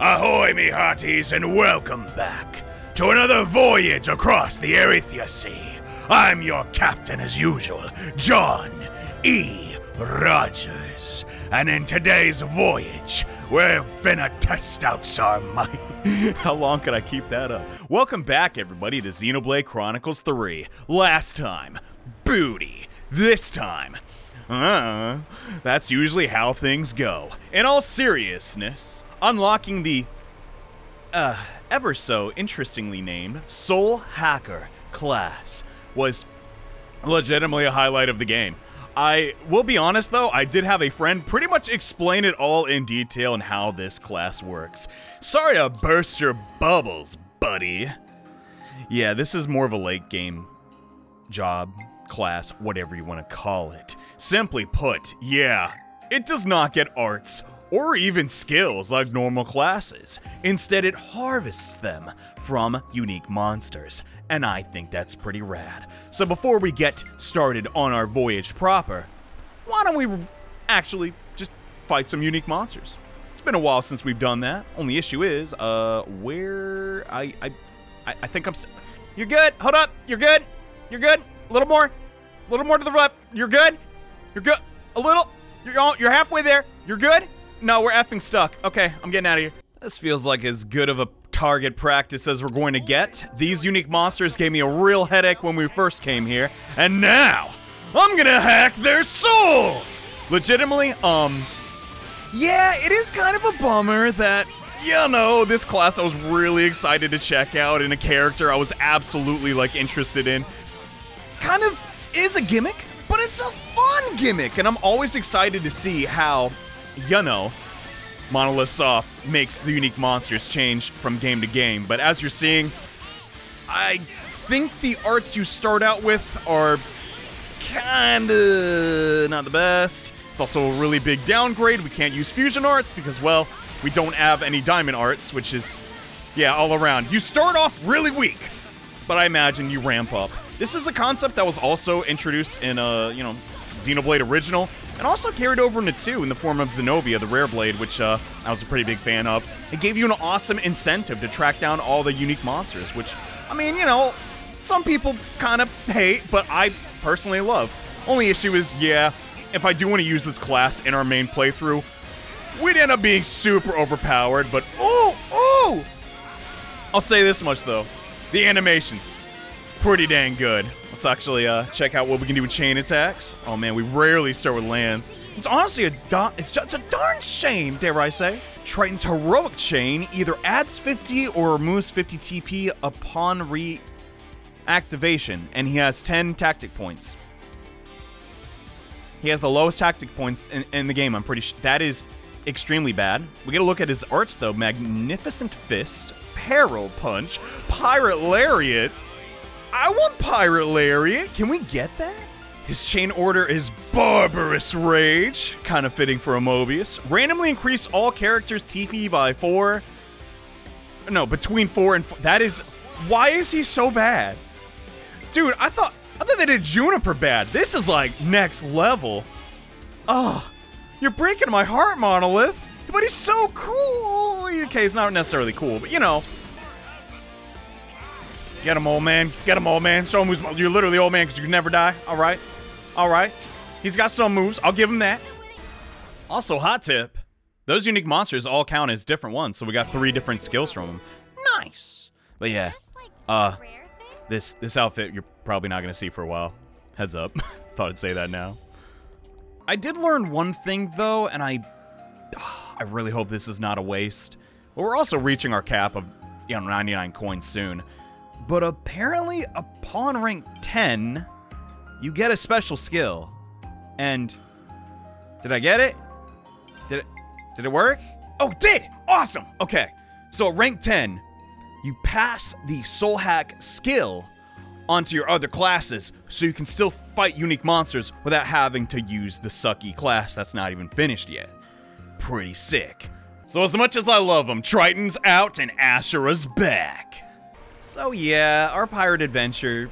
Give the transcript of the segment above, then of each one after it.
Ahoy, me hearties, and welcome back to another voyage across the Erythia Sea. I'm your captain, as usual, John E. Rogers. And in today's voyage, we're finna test out our might. How long can I keep that up? Welcome back, everybody, to Xenoblade Chronicles 3. Last time, booty. This time, uh, that's usually how things go. In all seriousness, unlocking the, uh, ever so interestingly named Soul Hacker class was legitimately a highlight of the game. I will be honest though, I did have a friend pretty much explain it all in detail and how this class works. Sorry to burst your bubbles, buddy. Yeah, this is more of a late game job, class, whatever you want to call it. Simply put, yeah, it does not get arts or even skills like normal classes. Instead, it harvests them from unique monsters, and I think that's pretty rad. So before we get started on our voyage proper, why don't we actually just fight some unique monsters? It's been a while since we've done that. Only issue is, uh, where I I I, think I'm. St- You're good. Hold up. You're good. You're good. A little more. A little more to the left. You're good. You're good. A little. You're all, you're halfway there. You're good. No, we're effing stuck. Okay, I'm getting out of here. This feels like as good of a target practice as we're going to get. These unique monsters gave me a real headache when we first came here, and now I'm gonna hack their souls. Legitimately, um, yeah, it is kind of a bummer that you know, this class I was really excited to check out and a character I was absolutely like interested in. Kind of is a gimmick, but it's a fun gimmick, and I'm always excited to see how, you know, Monolith Soft uh, makes the unique monsters change from game to game. But as you're seeing, I think the arts you start out with are kinda not the best. It's also a really big downgrade. We can't use fusion arts because, well, we don't have any diamond arts, which is, yeah, all around. You start off really weak, but I imagine you ramp up. This is a concept that was also introduced in a, you know, Xenoblade original, and also carried over into 2 in the form of Zenobia, the rare blade, which uh, I was a pretty big fan of. It gave you an awesome incentive to track down all the unique monsters, which, I mean, you know, some people kind of hate, but I personally love. Only issue is, yeah, if I do want to use this class in our main playthrough, we'd end up being super overpowered, but ooh, ooh! I'll say this much, though. The animations, pretty dang good. Let's actually uh, check out what we can do with chain attacks. Oh man, we rarely start with Lanz. It's honestly a da- it's just a darn shame, dare I say. Triton's heroic chain either adds 50 or removes 50 TP upon reactivation, and he has 10 tactic points. He has the lowest tactic points in, in the game. I'm pretty sure that is extremely bad. We get a look at his arts though: Magnificent Fist, Peril Punch, Pirate Lariat. I want Pirate Lariat. Can we get that? His chain order is Barbarous Rage, kind of fitting for a Moebius. Randomly increase all characters' TP by four. No, between four and four. That is. Why is he so bad? Dude, I thought I thought they did Juniper bad. This is like next level. Oh, you're breaking my heart, Monolith. But he's so cool. Okay, he's not necessarily cool, but you know. Get him, old man. Get him, old man. Show him who's. You're literally old man because you can never die. All right. All right. He's got some moves. I'll give him that. Also, hot tip. Those unique monsters all count as different ones, so we got three different skills from them. Nice. But yeah, uh, this this outfit you're probably not gonna see for a while. Heads up. Thought I'd say that now. I did learn one thing though, and I I really hope this is not a waste. But we're also reaching our cap of you know 99 coins soon. But apparently, upon rank 10, you get a special skill. And did I get it? Did it did it work? Oh, it did! Awesome! Okay. So at rank 10, you pass the soul hack skill onto your other classes so you can still fight unique monsters without having to use the sucky class that's not even finished yet. Pretty sick. So as much as I love them, Triton's out and Ashera's back. So yeah, our pirate adventure,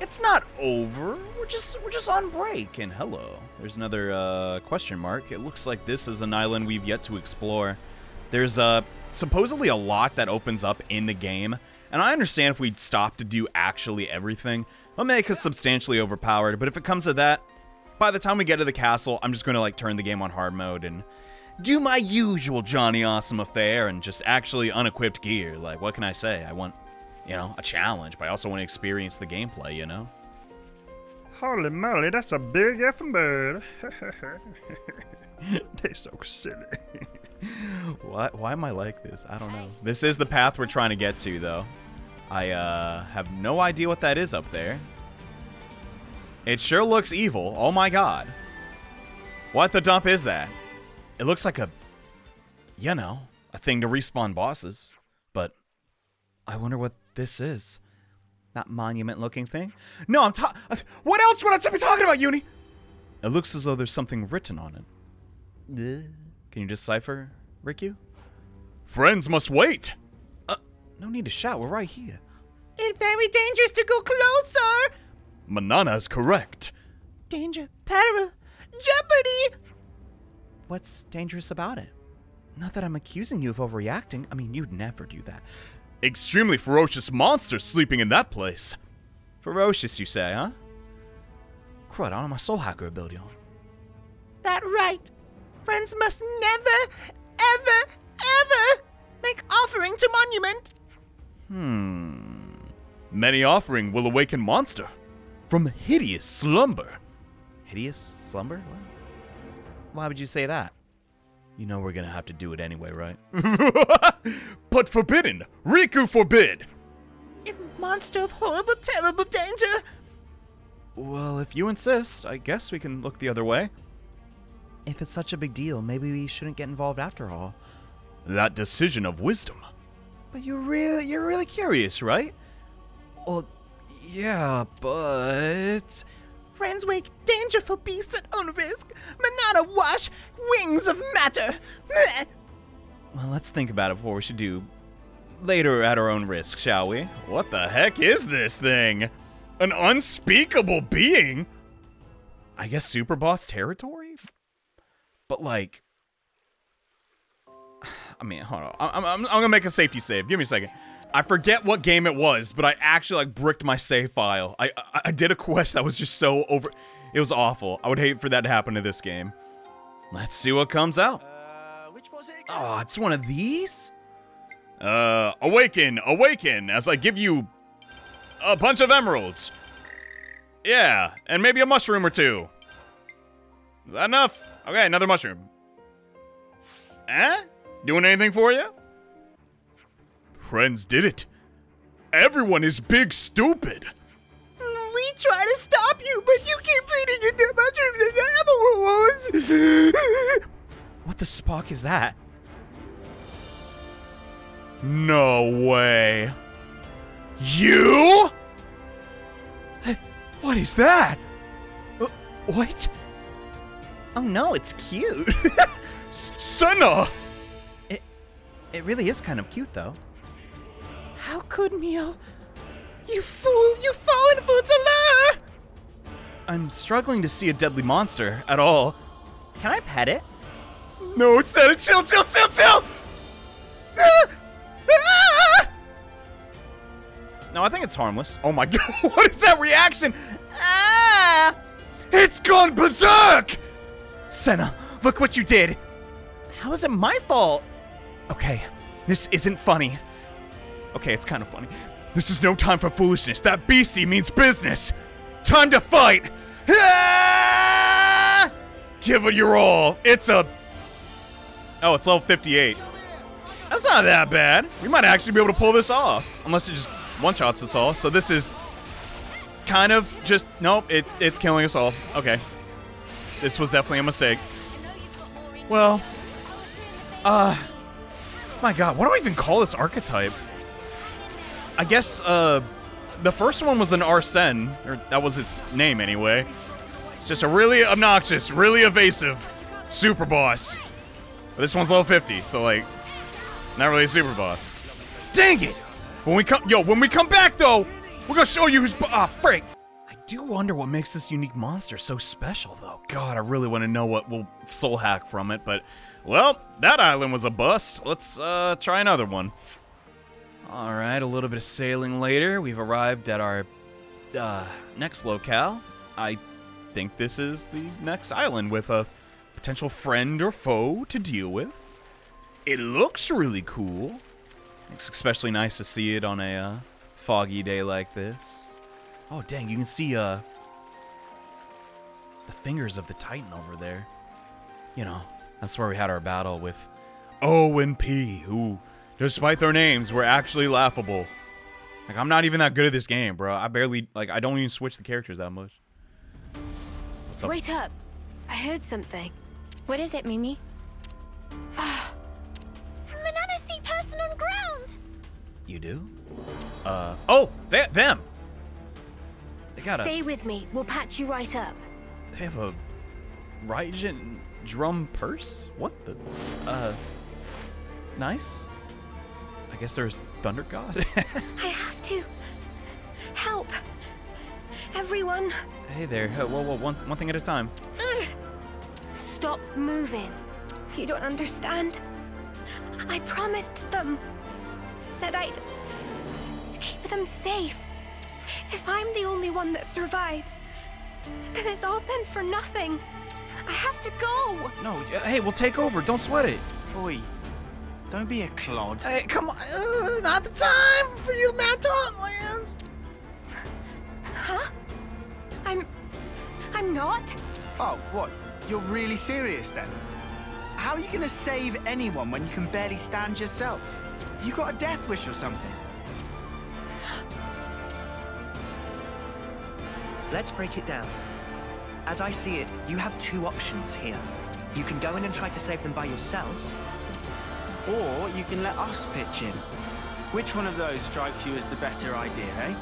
it's not over. We're just we're just on break. And hello, there's another uh, question mark. It looks like this is an island we've yet to explore. There's uh, supposedly a lot that opens up in the game, and I understand if we'd stop to do actually everything, it'll make us substantially overpowered, but if it comes to that, by the time we get to the castle, I'm just going to like turn the game on hard mode and do my usual Johnny Awesome affair and just actually unequipped gear. Like, what can I say? I want, you know, a challenge, but I also want to experience the gameplay, you know? Holy moly, that's a big effing bird. They're so silly. why, why am I like this? I don't know. This is the path we're trying to get to, though. I uh, have no idea what that is up there. It sure looks evil. Oh my god. What the dump is that? It looks like a, you know, a thing to respawn bosses. But I wonder what this is. That monument-looking thing? No, I'm talking. What else would I be talking about, Eunie? It looks as though there's something written on it. Can you decipher, Riku? Friends must wait. Uh, no need to shout. We're right here. It's very dangerous to go closer. Manana is correct. Danger, peril, jeopardy. What's dangerous about it? Not that I'm accusing you of overreacting. I mean, you'd never do that. Extremely ferocious monsters sleeping in that place. Ferocious, you say, huh? Crud, I don't have my soul hacker ability on. That right. Friends must never, ever, ever make offering to monument. Hmm. Many offering will awaken monster from hideous slumber. Hideous slumber? What? Why would you say that? You know we're gonna have to do it anyway, right? but forbidden! Riku forbid! If monster of horrible, terrible danger! Well, if you insist, I guess we can look the other way. If it's such a big deal, maybe we shouldn't get involved after all. That decision of wisdom. But you're really, you're really curious, right? Well, yeah, but... Friends wake dangerful beasts at own risk. Manana wash wings of matter. Well, let's think about it before we should do later at our own risk, shall we? What the heck is this thing? An unspeakable being? I guess super boss territory? But like, I mean, hold on. I'm, I'm, I'm gonna make a safety save. Give me a second. I forget what game it was, but I actually like bricked my save file. I, I, I did a quest that was just so over. It was awful. I would hate for that to happen to this game. Let's see what comes out. Uh, which was it? Oh, it's one of these. Uh, awaken, awaken, as I give you a bunch of emeralds. Yeah, and maybe a mushroom or two. Is that enough? Okay, another mushroom. Eh? Doing anything for you? Friends did it. Everyone is big stupid. We try to stop you, but you keep feeding it the mushrooms and emeralds. what the spock is that? No way. You? What is that? Uh, what? Oh no, it's cute. Sena! It, it really is kind of cute, though. How could Mio? You fool! You've fallen for its allure! I'm struggling to see a deadly monster at all. Can I pet it? No, it's Sena! Chill, chill, chill, chill! No, I think it's harmless. Oh my god, what is that reaction? Ah! It's gone berserk! Sena, look what you did! How is it my fault? Okay, this isn't funny. Okay, it's kind of funny. This is no time for foolishness. That beastie means business. Time to fight! Ah! Give it your all. It's a... Oh, it's level 58. That's not that bad. We might actually be able to pull this off. Unless it just one-shots us all. So this is kind of just... Nope, it, it's killing us all. Okay. This was definitely a mistake. Well... Uh... My god, what do I even call this archetype? I guess, uh... The first one was an Arsene, or that was its name anyway. It's just a really obnoxious, really evasive super boss. But this one's level 50, so like, not really a super boss. Dang it! When we come, yo, when we come back though, we're gonna show you who's, ah, frick. I do wonder what makes this unique monster so special though. God, I really want to know what will soul hack from it, but Well, that island was a bust. Let's uh, try another one. All right, a little bit of sailing later, we've arrived at our uh, next locale. I think this is the next island with a potential friend or foe to deal with. It looks really cool. It's especially nice to see it on a uh, foggy day like this. Oh, dang, you can see uh, the fingers of the Titan over there. You know, that's where we had our battle with O and P, who, despite their names, were actually laughable. Like, I'm not even that good at this game, bro. I barely, like, I don't even switch the characters that much. What's up? Wait up. I heard something. What is it, Mimi? Ah. a banana sea person on ground! You do? Uh, oh, they, them. They got a, Stay with me. We'll patch you right up. they have a Raijin drum purse? What the, uh, nice. I guess there's Thunder God. I have to. Help. Everyone. hey there, whoa, whoa, whoa, one, one thing at a time. Stop moving. You don't understand. I promised them. Said I'd keep them safe. If I'm the only one that survives, then it's all been for nothing. I have to go. No, hey, we'll take over. Don't sweat it. Oi, don't be a clod. Hey, come on. Uh, not the time for you mad lands. Huh? I'm. I'm not? Oh, what? You're really serious then? How are you gonna save anyone when you can barely stand yourself? You got a death wish or something? Let's break it down. As I see it, you have two options here. You can go in and try to save them by yourself, Or you can let us pitch in. Which one of those strikes you as the better idea, eh?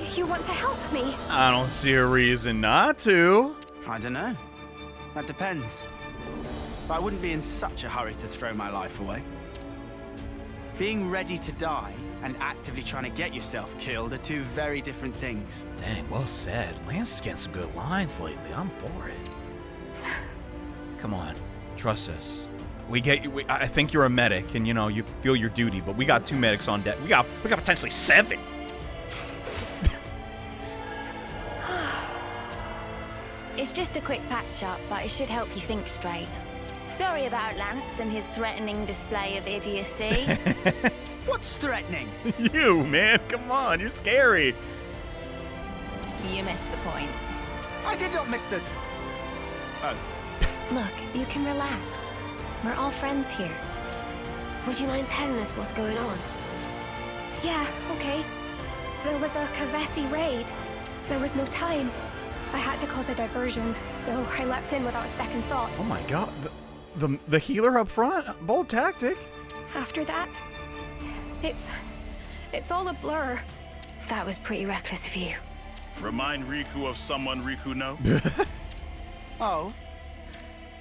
You, you want to help me? I don't see a reason not to. I don't know. That depends. But I wouldn't be in such a hurry to throw my life away. Being ready to die and actively trying to get yourself killed are two very different things. Dang, well said. Lanz is getting some good lines lately. I'm for it. Come on, trust us. We get you. We, I think you're a medic, and you know you feel your duty. But we got two medics on deck. We got we got potentially seven. It's just a quick patch up, but it should help you think straight. Sorry about Lanz and his threatening display of idiocy. What's threatening? you man, come on, you're scary. you missed the point. I did not miss the... Oh, Look, you can relax. We're all friends here. Would you mind telling us what's going on? Yeah, okay. There was a Kevesi raid. There was no time. I had to cause a diversion, so I leapt in without a second thought. Oh my god, the the, the healer up front, bold tactic. After that, it's... it's all a blur. That was pretty reckless of you. Remind Riku of someone Riku know? oh,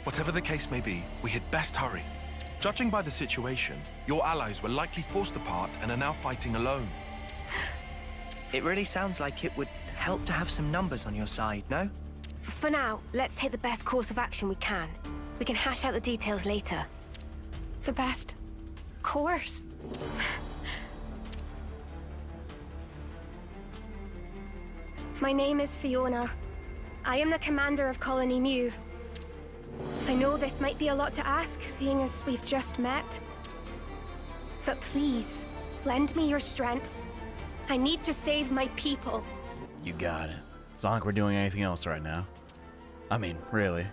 Whatever the case may be, we had best hurry. Judging by the situation, your allies were likely forced apart and are now fighting alone. it really sounds like it would help to have some numbers on your side, no? For now, let's take the best course of action we can. We can hash out the details later. The best course? My name is Fiona. I am the commander of Colony Mu. I know this might be a lot to ask, seeing as we've just met. But please, lend me your strength. I need to save my people. You got it. It's not like we're doing anything else right now. I mean, really.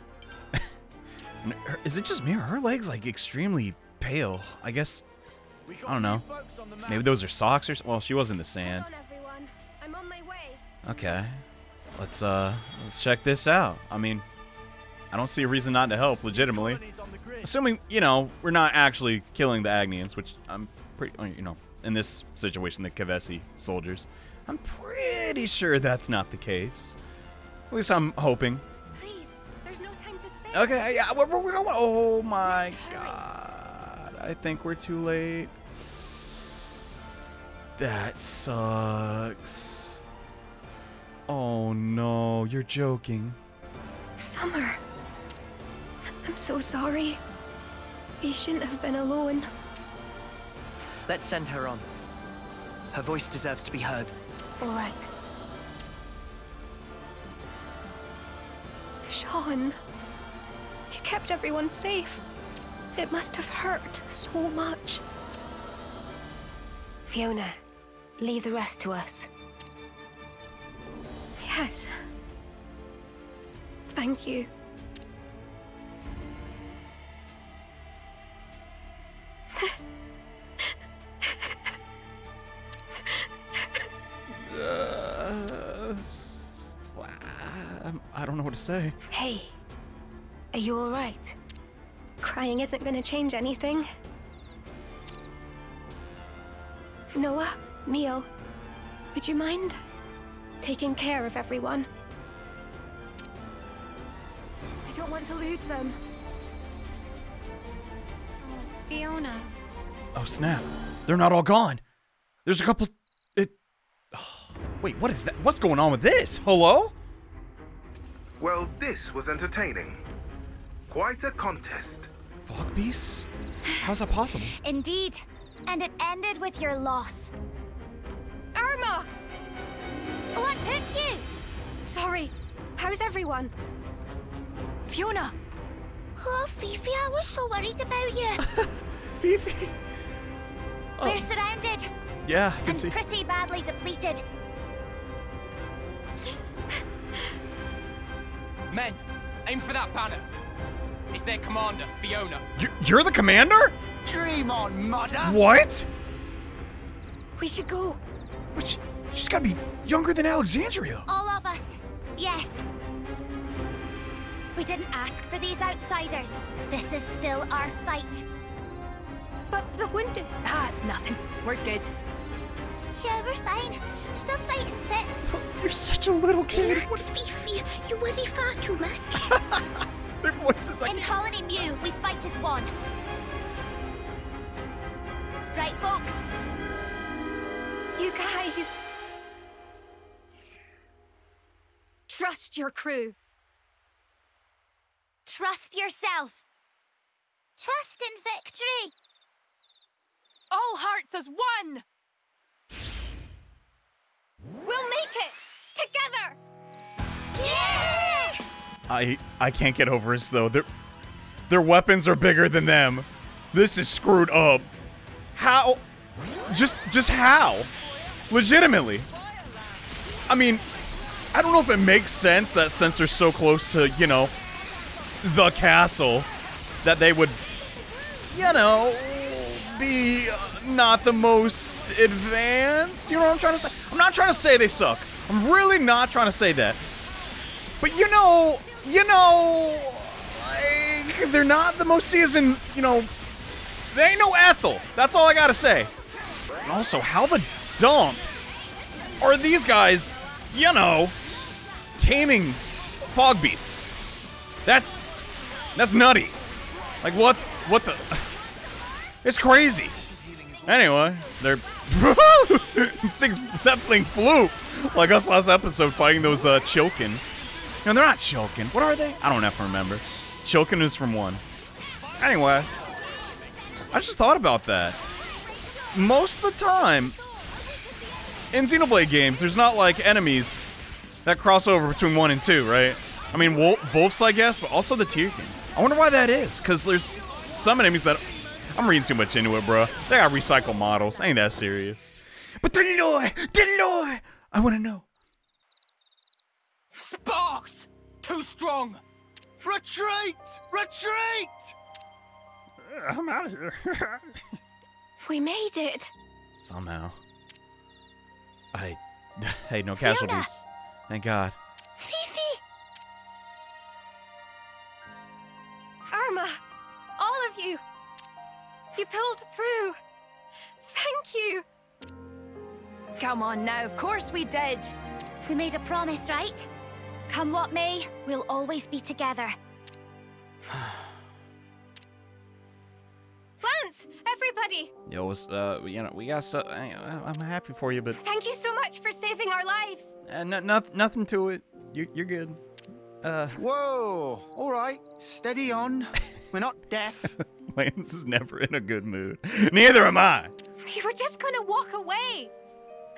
Is it just me or her legs like extremely pale? I guess I don't know. Maybe those are socks or s- well, she was in the sand. On. I'm on my way. Okay. Let's uh let's check this out. I mean, I don't see a reason not to help legitimately. Assuming, you know, we're not actually killing the Agnians, which I'm pretty uh, you know, in this situation the Kevesi soldiers. I'm pretty sure that's not the case. At least I'm hoping. Please, there's no time to spare. Okay, yeah, we're, we're going. Oh my god. I think we're too late. That sucks. Oh no, you're joking. Summer. I'm so sorry. He shouldn't have been alone. Let's send her on. Her voice deserves to be heard. All right. Sean, you kept everyone safe. It must have hurt so much. Fiona, leave the rest to us. Yes. Thank you. Say. Hey, are you alright? Crying isn't gonna change anything. Noah, Mio, would you mind taking care of everyone? I don't want to lose them. Oh, Fiona. Oh snap! They're not all gone. There's a couple. It. Oh, wait, what is that? What's going on with this? Hello? Well, this was entertaining. Quite a contest. Fog beasts? How's that possible? Indeed. And it ended with your loss. Irma! What took you? Sorry. How's everyone? Fiona! Oh, Fifi, I was so worried about you. Fifi? We're oh. surrounded Yeah, I can and see. pretty badly depleted. Men, aim for that banner. It's their commander, Fiona. You- You're the commander? Dream on, mother! What? We should go. But she, she's gotta be younger than Alexandria. All of us. Yes. We didn't ask for these outsiders. This is still our fight. But the wounded. Ah, it's nothing. We're good. Yeah, we're fine. Stop fighting fit. Oh, you're such a little kid. Relax, Fifi. You worry far too much. Their voices like. In Colony Mu, we fight as one. Right, folks? You guys. Trust your crew. Trust yourself. Trust in victory. All hearts as one! We'll make it! Together! Yeah! I I can't get over this though. Their their weapons are bigger than them. This is screwed up. How? Just just how? Legitimately. I mean, I don't know if it makes sense that since they're so close to, you know, the castle, that they would, you know, be not the most advanced. You know what I'm trying to say? I'm not trying to say they suck. I'm really not trying to say that. But you know, you know, like they're not the most seasoned. You know, they ain't no Ethel. That's all I gotta say. And also, how the dump are these guys? You know, taming fog beasts. That's that's nutty. Like what? What the? It's crazy. Anyway, they're things that thing flew like us last episode fighting those uh Chilkin. No, they're not Chilkin. What are they? I don't have to remember. Chilkin is from one. Anyway, I just thought about that. Most of the time, in Xenoblade games, there's not like enemies that cross over between one and two, right? I mean, Wol- Wolves, I guess, but also the Tirkin. I wonder why that is, because there's some enemies that. I'm reading too much into it, bro. They got recycled models. Ain't that serious. But the lore, the lore, I want to know. Sparks! Too strong! Retreat! Retreat! Uh, I'm out of here. We made it! Somehow. I. Hey, no casualties. Thank God. Fifi! Irma! All of you! You pulled through! Thank you! Come on now, of course we did. We made a promise, right? Come what may, we'll always be together. Lanz! Everybody! Yo, it's, uh, you know, we got so. I, I'm happy for you, but Thank you so much for saving our lives! uh, no, no, nothing to it. You, you're good. Uh. Whoa! All right, steady on. We're not deaf. Lanz is never in a good mood. Neither am I. You were just gonna walk away.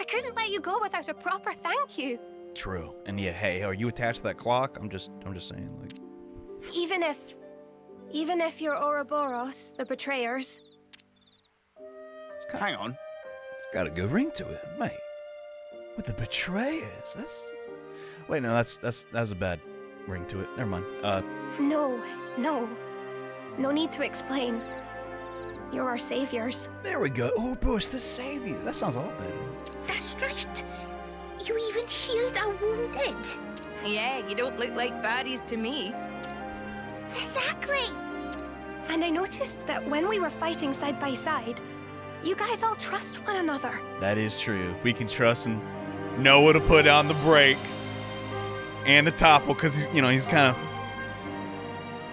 I couldn't let you go without a proper thank you. True. And yeah, hey, are you attached to that clock? I'm just, I'm just saying, like. Even if, even if you're Ouroboros, the betrayers. Hang on. It's got a good ring to it, mate. With the betrayers, that's. Wait, no, that's that's that's a bad ring to it. Never mind. Uh, No, no. No need to explain. You're our saviors. there we go. Oh, Bush, the savior. That sounds a lot better. That's right. You even healed our wounded. Yeah, you don't look like baddies to me. Exactly. And I noticed that when we were fighting side by side, you guys all trust one another. That is true. We can trust and know what to put on the brake and the topple because he's, you know, he's kind of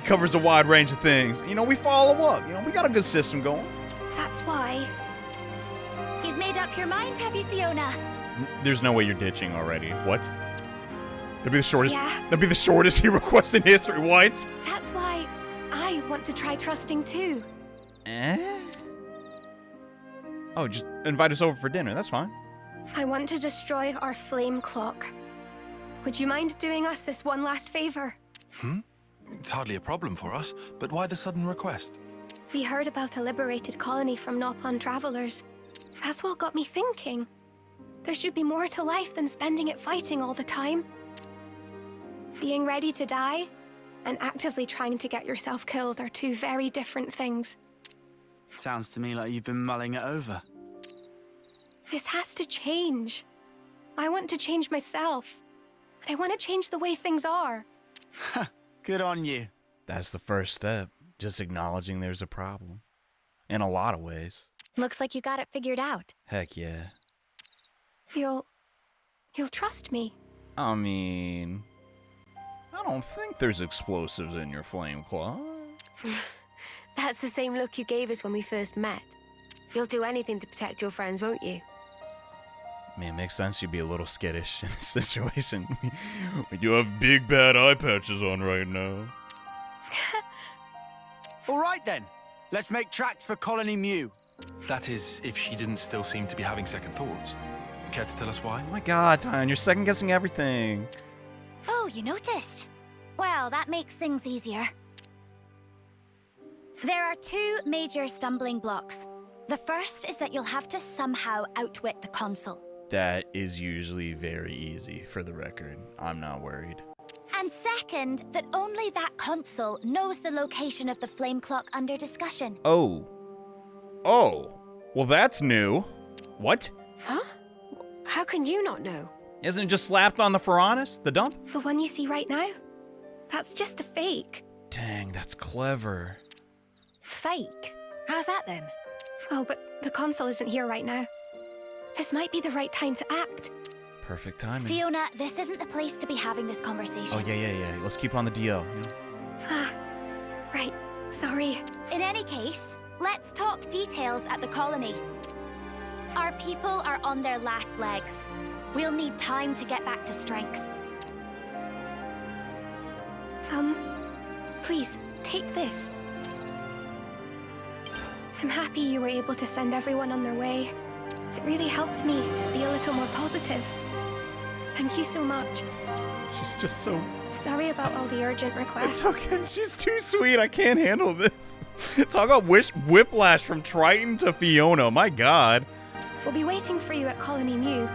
covers a wide range of things. You know, we follow up. You know, we got a good system going. That's why. You've made up your mind, have you, Fiona? There's no way you're ditching already. What? That'd be the shortest. Yeah. That'd be the shortest hero quest in history. What? That's why I want to try trusting too. Eh? Oh, just invite us over for dinner. That's fine. I want to destroy our flame clock. Would you mind doing us this one last favor? Hmm? It's hardly a problem for us, but why the sudden request? We heard about a liberated colony from Nopon travelers. That's what got me thinking. There should be more to life than spending it fighting all the time. Being ready to die and actively trying to get yourself killed are two very different things. Sounds to me like you've been mulling it over. This has to change. I want to change myself. And I want to change the way things are. Good on you. That's the first step. Just acknowledging there's a problem. In a lot of ways. Looks like you got it figured out. Heck yeah. You'll. you'll trust me. I mean, I don't think there's explosives in your flame clock. That's the same look you gave us when we first met. You'll do anything to protect your friends, won't you? Man, makes sense you'd be a little skittish in this situation. we do have big bad eye patches on right now. All right then. Let's make tracks for Colony Mu. That is, if she didn't still seem to be having second thoughts. Care to tell us why? Oh my god, Taion, you're second guessing everything. Oh, you noticed? Well, that makes things easier. There are two major stumbling blocks. The first is that you'll have to somehow outwit the consul. That is usually very easy, for the record. I'm not worried. And second, that only that consul knows the location of the flame clock under discussion. Oh. Oh. Well, that's new. What? Huh? How can you not know? Isn't it just slapped on the Ferronis, the dump? The one you see right now? That's just a fake. Dang, that's clever. Fake? How's that then? Oh, but the consul isn't here right now. This might be the right time to act. Perfect timing. Fiona, this isn't the place to be having this conversation. Oh, yeah, yeah, yeah. Let's keep on the DL. You know? Ah, right. Sorry. In any case, let's talk details at the colony. Our people are on their last legs. We'll need time to get back to strength. Um, please, take this. I'm happy you were able to send everyone on their way. It really helped me to be a little more positive. Thank you so much. She's just so. Sorry about all the urgent requests. It's okay. She's too sweet. I can't handle this. Talk about wish whiplash from Triton to Fiona. My God. We'll be waiting for you at Colony Mu.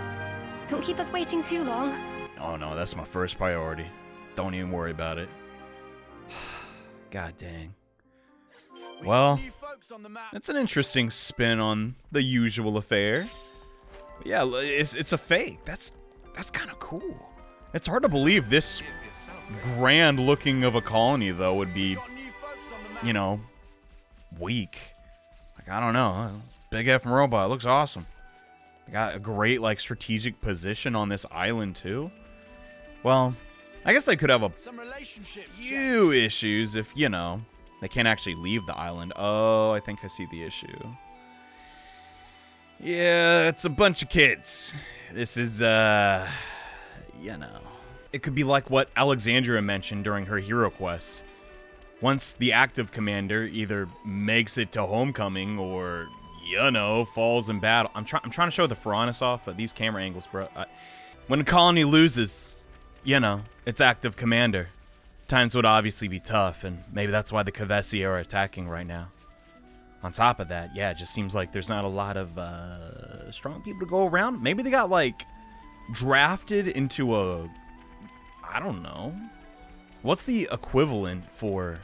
Don't keep us waiting too long. Oh no, that's my first priority. Don't even worry about it. God dang. Well, it's an interesting spin on the usual affair. But yeah, it's it's a fake. That's that's kind of cool. It's hard to believe this grand looking of a colony though would be, you know, weak. Like I don't know. Big F robot looks awesome. They got a great like strategic position on this island too. Well, I guess they could have a few issues if you know they can't actually leave the island. Oh, I think I see the issue. Yeah, it's a bunch of kids. This is uh, you know, it could be like what Alexandria mentioned during her hero quest. Once the active commander either makes it to homecoming or, you know, falls in battle. I'm, trying. I'm trying to show the Ferronis off, but these camera angles, bro. I, when a colony loses, you know, its active commander, times would obviously be tough, and maybe that's why the Kevesi are attacking right now. On top of that, yeah, it just seems like there's not a lot of uh, strong people to go around. Maybe they got like drafted into a, I don't know, what's the equivalent for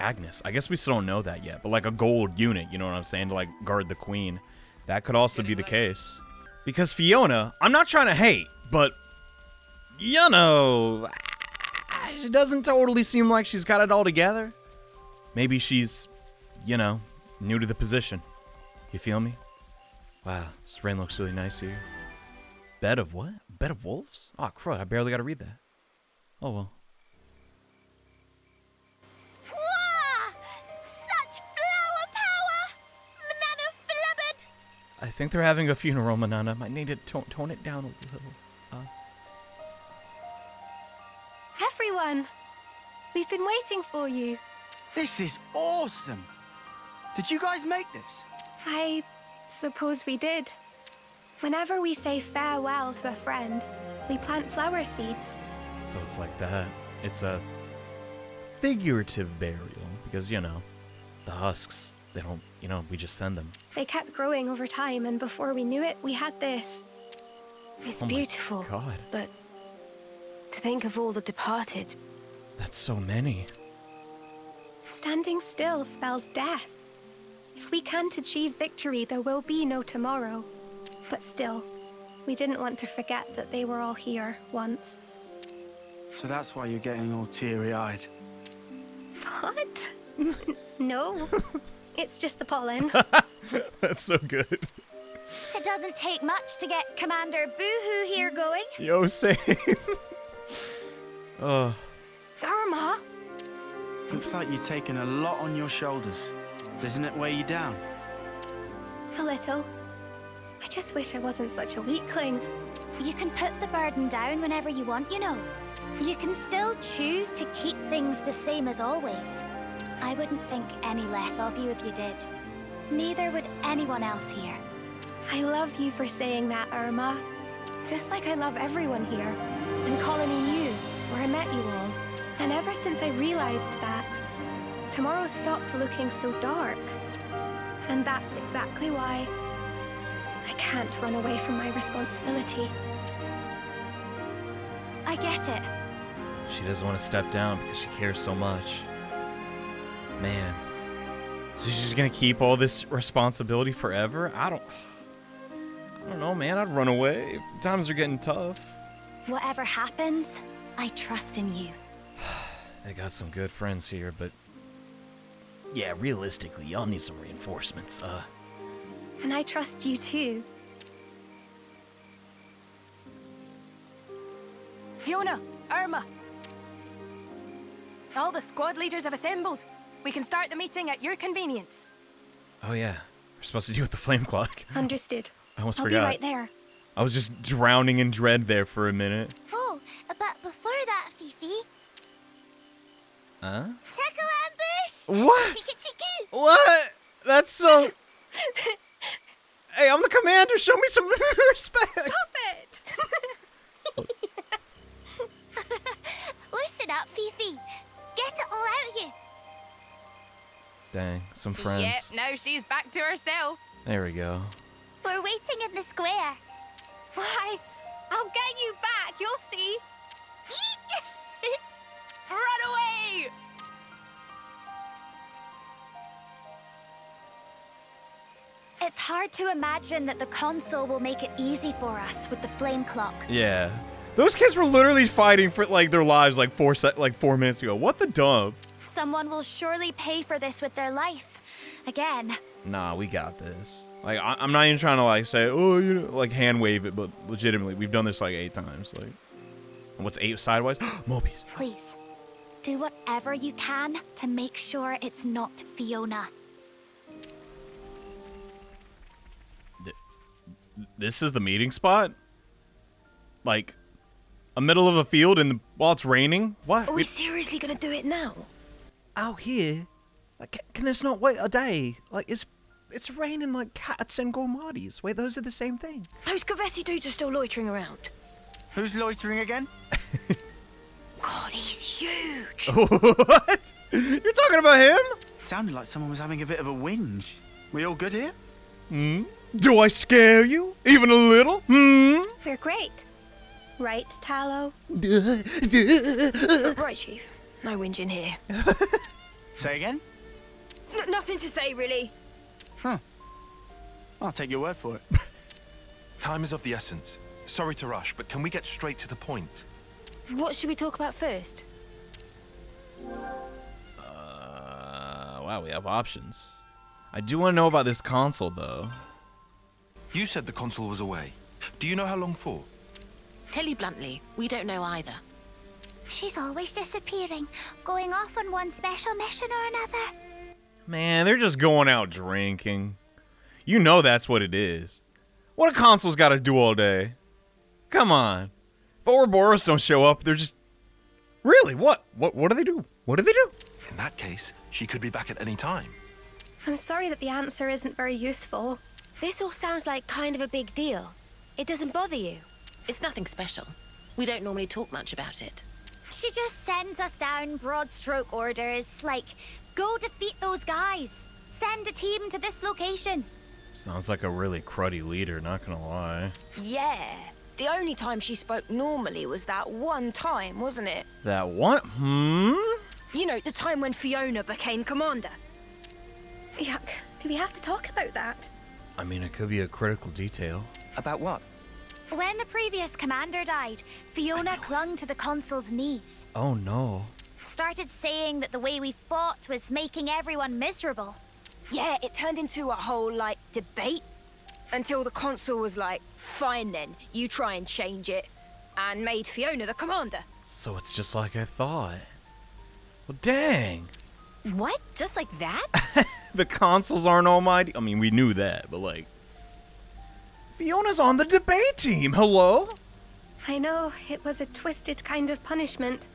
Agnus? I guess we still don't know that yet, but like a gold unit, you know what I'm saying, to like guard the queen. That could also be the case. Because Fiona, I'm not trying to hate, but you know, it doesn't totally seem like she's got it all together. Maybe she's, you know, new to the position. You feel me? Wow, this rain looks really nice here. Bed of what? Bed of wolves? Oh, crud, I barely got to read that. Oh, well. Wah! Such flower power! Manana flubbered! I think they're having a funeral, Manana. Might need to tone, tone it down a little. Uh, Everyone! We've been waiting for you. This is awesome! Did you guys make this? I suppose we did. Whenever we say farewell to a friend, we plant flower seeds. so it's like that. It's a figurative burial because, you know, the husks, they don't, you know, we just send them. They kept growing over time, and before we knew it, we had this. It's Oh my beautiful. God. But to think of all the departed, That's so many. Standing still spells death. If we can't achieve victory, there will be no tomorrow. But still, we didn't want to forget that they were all here once. So that's why you're getting all teary-eyed. What? no. it's just the pollen. That's so good. It doesn't take much to get Commander Boohoo here going. Yo, same. Uh. oh, Irma! Looks like you're taking a lot on your shoulders. Doesn't it weigh you down? A little. I just wish I wasn't such a weakling. You can put the burden down whenever you want, you know. You can still choose to keep things the same as always. I wouldn't think any less of you if you did. Neither would anyone else here. I love you for saying that, Irma. Just like I love everyone here. And Colony Mu, where I met you all. And ever since I realized that, tomorrow stopped looking so dark. And that's exactly why I can't run away from my responsibility. I get it. she doesn't want to step down because she cares so much. Man. So she's just gonna keep all this responsibility forever? I don't. I don't know, man. I'd run away times are getting tough. Whatever happens, I trust in you. They got some good friends here, but yeah, realistically, y'all need some reinforcements. Uh, And I trust you too. Fiona, Irma. All the squad leaders have assembled. We can start the meeting at your convenience. oh yeah, we're supposed to deal with the flame clock. Understood. I almost I'll forgot. be right there. I was just drowning in dread there for a minute. Oh, Huh? tickle ambush! What? Chicka chicka! What? That's so. hey, I'm the commander. Show me some respect. Stop it! Loosen up, Fifi. Get it all out here. Dang, some friends. Yep, now she's back to herself. There we go. We're waiting in the square. Why? I'll get you back, you'll see. Run away! It's hard to imagine that the consul will make it easy for us with the flame clock. Yeah. Those kids were literally fighting for like their lives like four sec- like four minutes ago. What the dump? Someone will surely pay for this with their life. Again. Nah, we got this. Like I- I'm not even trying to like say oh you know, like hand wave it, but legitimately we've done this like eight times. Like, and what's eight sideways? Moebius. Please, do whatever you can to make sure it's not Fiona. This is the meeting spot. Like, A middle of a field in the while it's raining? What? Are we seriously gonna do it now? out here? Like, can this not wait a day? Like, it's it's raining like cats and Gormotti. Wait, those are the same thing. Those Kevesi dudes are still loitering around. Who's loitering again? God, he's huge. what? You're talking about him? Sounded like someone was having a bit of a whinge. We all good here? Hmm? Do I scare you? Even a little? Hmm? We're great. Right, Tallow? right, Chief. No whinging here. Say again? N- nothing to say, really. Huh. I'll take your word for it. Time is of the essence. Sorry to rush, but can we get straight to the point? What should we talk about first? Uh, wow, we have options. I do want to know about this consul, though. You said the consul was away. Do you know how long for? Tell you bluntly, we don't know either. She's always disappearing, going off on one special mission or another. Man, they're just going out drinking. You know that's what it is. What a consul's got to do all day? Come on. If Ouroboros don't show up, they're just. Really? What? What? What do they do? What do they do? In that case, she could be back at any time. I'm sorry that the answer isn't very useful. This all sounds like kind of a big deal. It doesn't bother you. It's nothing special. We don't normally talk much about it. She just sends us down broad stroke orders like, go defeat those guys. Send a team to this location. Sounds like a really cruddy leader, not gonna lie. Yeah. The only time she spoke normally was that one time, wasn't it? That one? Hmm? You know, the time when Fiona became commander. Yuck. Do we have to talk about that? I mean, it could be a critical detail. About what? When the previous commander died, Fiona clung to the consul's knees. Oh no. Started saying that the way we fought was making everyone miserable. Yeah, it turned into a whole, like, debate. Until the consul was like, fine then, you try and change it. And made Fiona the commander. So it's just like I thought. Well, dang. What? Just like that? The consuls aren't almighty. I mean, we knew that, but like. Fiona's on the debate team. Hello? I know it was a twisted kind of punishment,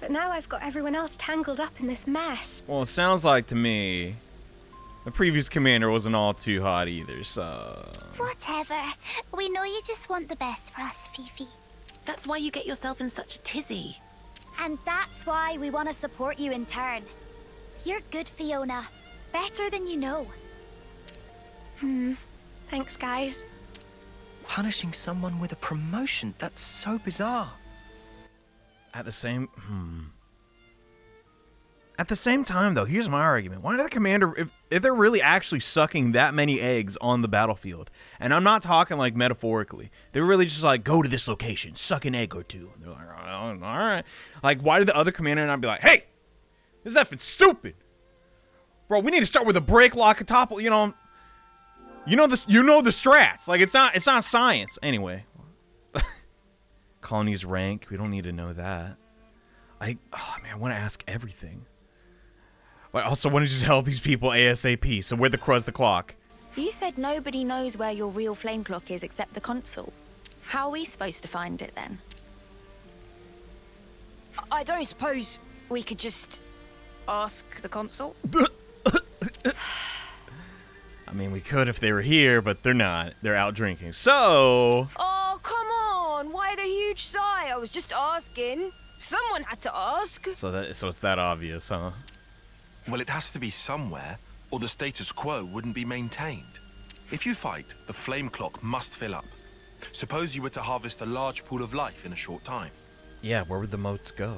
but now I've got everyone else tangled up in this mess. Well, it sounds like to me the previous commander wasn't all too hot either, so. Whatever. We know you just want the best for us, Fifi. That's why you get yourself in such a tizzy. And that's why we want to support you in turn. You're good, Fiona. Better than you know. Hmm. Thanks, guys. Punishing someone with a promotion? That's so bizarre. At the same. Hmm. At the same time, though, here's my argument. Why did the commander, if, if they're really actually sucking that many eggs on the battlefield, and I'm not talking like metaphorically, they're really just like, go to this location, suck an egg or two. And they're like, all right. Like, why did the other commander not be like, hey, this effing stupid? Bro, we need to start with a break lock and topple, you know. You know the you know the strats. Like it's not it's not science. Anyway. Colonies rank, we don't need to know that. I oh man, I want to ask everything. I also want to just help these people ASAP. So where the crud's the clock? You said nobody knows where your real flame clock is except the consul. How are we supposed to find it then? I don't suppose we could just ask the consul? I mean, we could if they were here, but they're not. They're out drinking. So, Oh, come on! Why the huge sigh? I was just asking. Someone had to ask. so that so it's that obvious, huh? Well, it has to be somewhere, or the status quo wouldn't be maintained. If you fight, the flame clock must fill up. Suppose you were to harvest a large pool of life in a short time. Yeah, where would the moats go?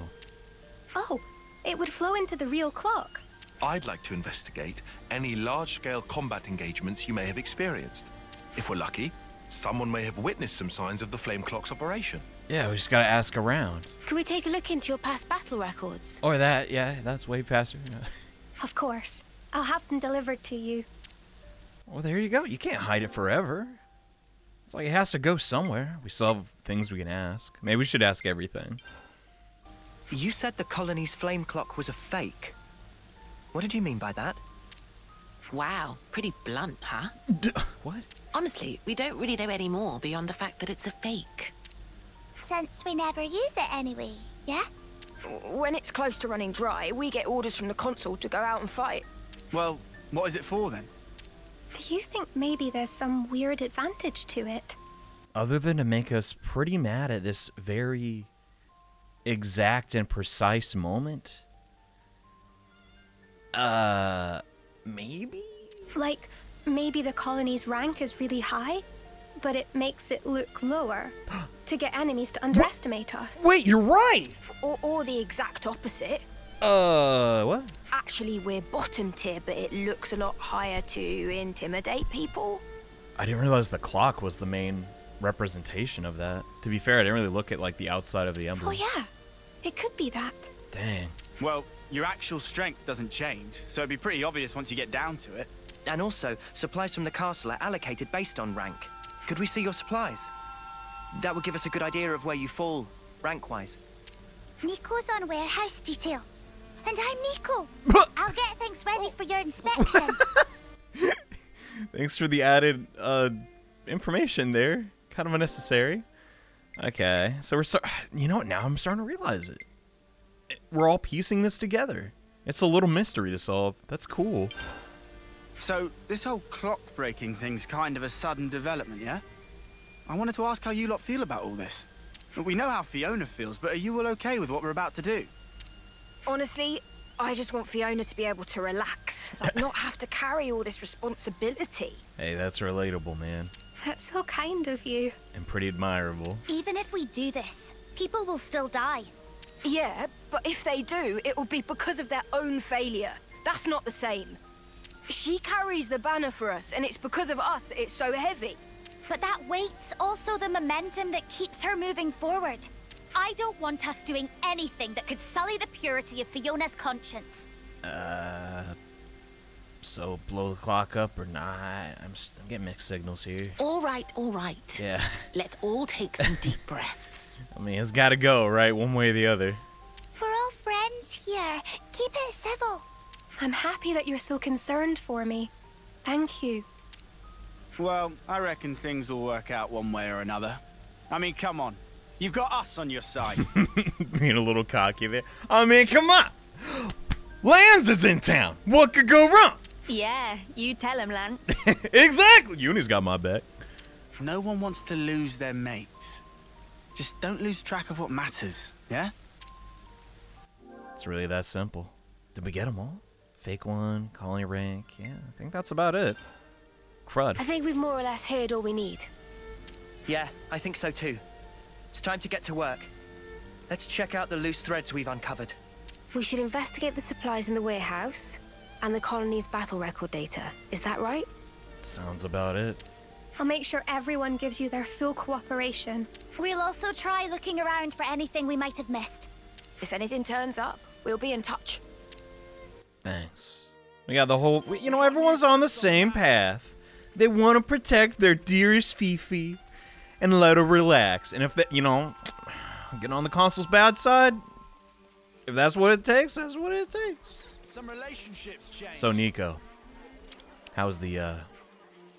Oh, it would flow into the real clock. I'd like to investigate any large-scale combat engagements you may have experienced. If we're lucky, someone may have witnessed some signs of the flame clock's operation. Yeah, we just gotta ask around. Can we take a look into your past battle records? Or that, yeah, that's way faster. Yeah. Of course. I'll have them delivered to you. Well, there you go. You can't hide it forever. It's like it has to go somewhere. We still have things we can ask. Maybe we should ask everything. You said the colony's flame clock was a fake. What did you mean by that? Wow, pretty blunt, huh? what? Honestly, we don't really know any more beyond the fact that it's a fake. Since we never use it anyway, yeah? When it's close to running dry, we get orders from the consul to go out and fight. Well, what is it for then? Do you think maybe there's some weird advantage to it? Other than to make us pretty mad at this very exact and precise moment? Uh, maybe? Like, maybe the colony's rank is really high, but it makes it look lower to get enemies to underestimate us. Wait, you're right! Or, or the exact opposite. Uh, what? Actually, we're bottom tier, but it looks a lot higher to intimidate people. I didn't realize the clock was the main representation of that. To be fair, I didn't really look at like the outside of the emblem. Oh, yeah. It could be that. Dang. Well, your actual strength doesn't change, so it'd be pretty obvious once you get down to it. And also, supplies from the castle are allocated based on rank. Could we see your supplies? That would give us a good idea of where you fall, rank-wise. Nico's on warehouse detail. And I'm Nico. I'll get things ready for your inspection. Thanks for the added uh, information there. Kind of unnecessary. Okay, so we're start. You know what? Now I'm starting to realize it. We're all piecing this together. It's a little mystery to solve. That's cool. So, this whole clock breaking thing's kind of a sudden development, yeah? I wanted to ask how you lot feel about all this. We know how Fiona feels, but are you all okay with what we're about to do? Honestly, I just want Fiona to be able to relax, like not have to carry all this responsibility. Hey, that's relatable, man. That's so kind of you. And pretty admirable. Even if we do this, people will still die. Yeah, but if they do, it will be because of their own failure. That's not the same. She carries the banner for us, and it's because of us that it's so heavy. But that weight's also the momentum that keeps her moving forward. I don't want us doing anything that could sully the purity of Fiona's conscience. Uh, so blow the clock up or not? I'm, just, I'm getting mixed signals here. All right, all right. Yeah. Let's all take some deep breaths. I mean, it's got to go, right? One way or the other. We're all friends here. Keep it civil. I'm happy that you're so concerned for me. Thank you. Well, I reckon things will work out one way or another. I mean, come on. You've got us on your side. Being a little cocky there. I mean, come on. Lanz is in town. What could go wrong? Yeah, you tell him, Lanz. exactly. Eunie's got my back. No one wants to lose their mates. Just don't lose track of what matters, yeah? It's really that simple. Did we get them all? Fake one, colony rank. Yeah, I think that's about it. Crud. I think we've more or less heard all we need. Yeah, I think so too. It's time to get to work. Let's check out the loose threads we've uncovered. We should investigate the supplies in the warehouse and the colony's battle record data. Is that right? Sounds about it. I'll make sure everyone gives you their full cooperation. We'll also try looking around for anything we might have missed. If anything turns up, we'll be in touch. Thanks. We got the whole. You know, everyone's on the same path. They want to protect their dearest Fifi and let her relax. And if that, you know, get on the consul's bad side, if that's what it takes, that's what it takes. Some relationships change. So, Nico, how's the uh,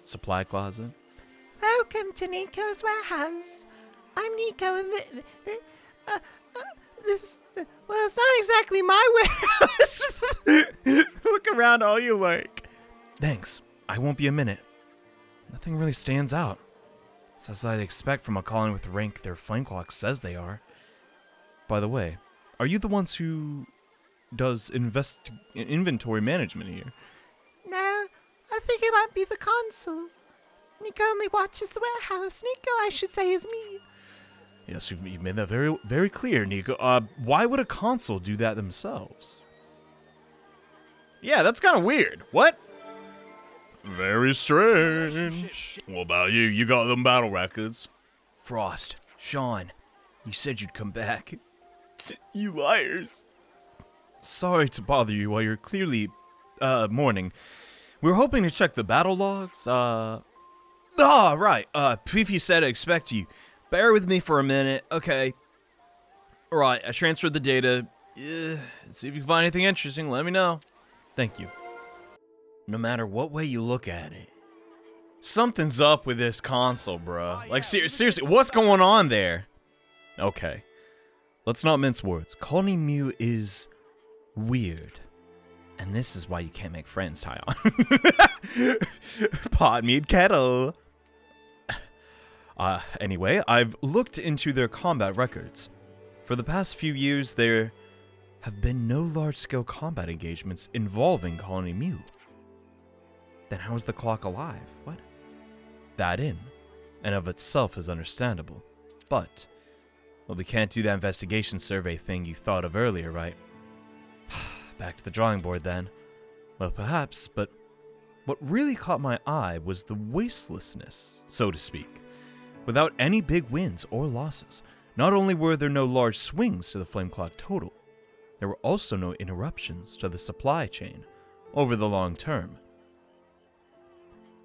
supply closet? Welcome to Nico's warehouse. I'm Nico, and the, the, uh, uh, this. Well, it's not exactly my warehouse. Look around all you like. Thanks. I won't be a minute. Nothing really stands out. It's as I'd expect from a colony with rank their flame clock says they are. By the way, are you the ones who does invest inventory management here? No, I think it might be the consul. Nico only watches the warehouse. Nico, I should say, is me. Yes, you've, you've made that very, very clear, Nico. Uh, why would a consul do that themselves? Yeah, that's kind of weird. What? Very strange. What about you? You got them battle records? Frost, Sean, you said you'd come back. you liars. Sorry to bother you while you're clearly, uh, mourning. We were hoping to check the battle logs. Uh, ah, right. Uh, Fifi said to expect you. Bear with me for a minute. Okay. All right, I transferred the data. Uh, see if you can find anything interesting. Let me know. Thank you. No matter what way you look at it, something's up with this consul, bro. Like, ser seriously, what's going on there? Okay. Let's not mince words. Colony Mu is weird. And this is why you can't make friends, Taion. Pot meat kettle. Uh, anyway, I've looked into their combat records. For the past few years, there have been no large-scale combat engagements involving Colony Mu. Then how is the clock alive? What? That in and of itself is understandable. But, well, we can't do that investigation survey thing you thought of earlier, right? Back to the drawing board then. Well, perhaps, but what really caught my eye was the wastelessness, so to speak. Without any big wins or losses, not only were there no large swings to the flame clock total, there were also no interruptions to the supply chain over the long term.